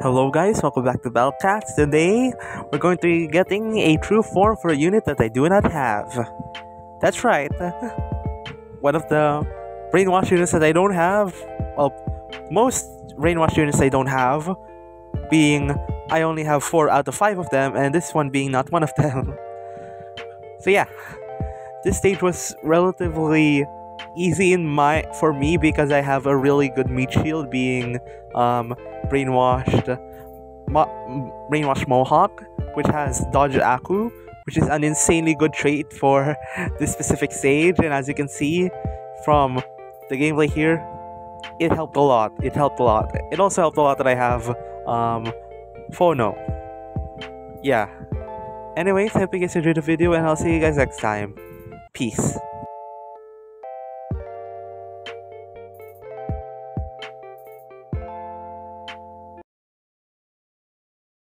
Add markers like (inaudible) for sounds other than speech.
Hello guys, welcome back to Battle Cats. Today, we're going to be getting a true form for a unit that I do not have. That's right. (laughs) One of the brainwash units that I don't have, well, most brainwash units I don't have, being I only have 4 out of 5 of them, and this one being not one of them. (laughs) so yeah, this stage was relatively easy in my for me because I have a really good meat shield being um, brainwashed brainwashed Mohawk, which has dodge Aku, which is an insanely good trait for (laughs) this specific sage. And as you can see from the gameplay here, it helped a lot. It helped a lot. It also helped a lot that I have um, Phonoa. Yeah. Anyways, I hope you guys enjoyed the video, and I'll see you guys next time. Peace.